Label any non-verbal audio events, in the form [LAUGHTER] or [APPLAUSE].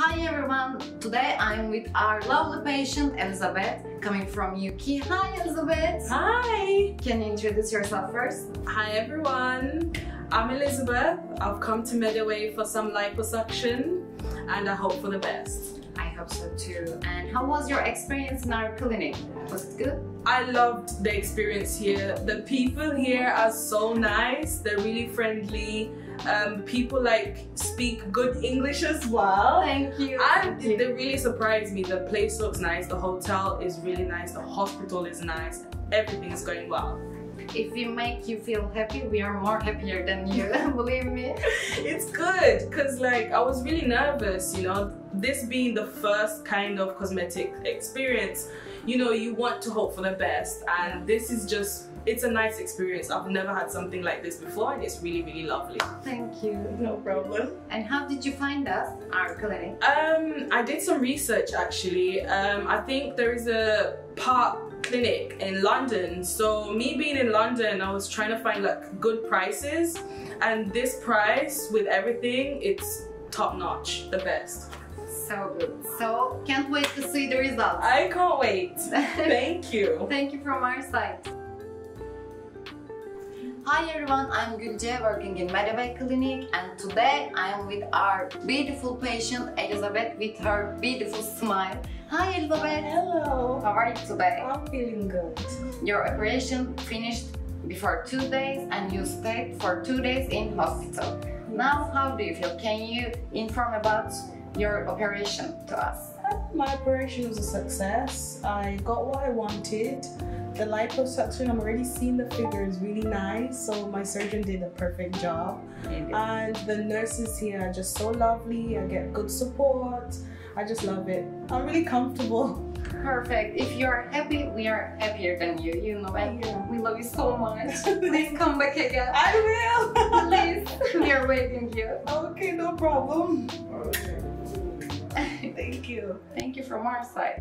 Hi everyone! Today I'm with our lovely patient Elizabeth coming from UK. Hi Elizabeth! Hi! Can you introduce yourself first? Hi everyone! I'm Elizabeth. I've come to Medaway for some liposuction and I hope for the best. I hope so too. And how was your experience in our clinic? Was it good? I loved the experience here. The people here are so nice. They're really friendly. Um, people like speak good English as well. Thank you. And they really surprised me. The place looks nice. The hotel is really nice. The hospital is nice. Everything is going well. If we make you feel happy, we are more happier than you. [LAUGHS] Believe me. [LAUGHS] It's good because like I was really nervous, you know, this being the first kind of cosmetic experience, you know, you want to hope for the best and this is just it's a nice experience. I've never had something like this before and it's really really lovely. Thank you. No problem. And how did you find us, our clinic? Um, I did some research actually. Um, I think there is a part clinic in London. So me being in London, I was trying to find like good prices and this price with everything, it's top notch, the best. So good. So can't wait to see the results. I can't wait. [LAUGHS] Thank you. Thank you from our side. Hi everyone, I'm Gülce working in Medaway Clinic and today I'm with our beautiful patient Elizabeth with her beautiful smile. Hi Elizabeth! Hello. How are you today? I'm feeling good. Your operation finished before two days and you stayed for two days in hospital. Now how do you feel? Can you inform about your operation to us? My operation was a success. I got what I wanted. The liposuction, I'm already seeing the figure is really nice. So my surgeon did a perfect job. And the nurses here are just so lovely. I get good support. I just love it. I'm really comfortable. Perfect. If you're happy, we are happier than you. You know, and Yeah. we love you so much. [LAUGHS] Please come back again. I will. Please, we are waiting you. okay, no problem. [LAUGHS] Thank you. Thank you from our side.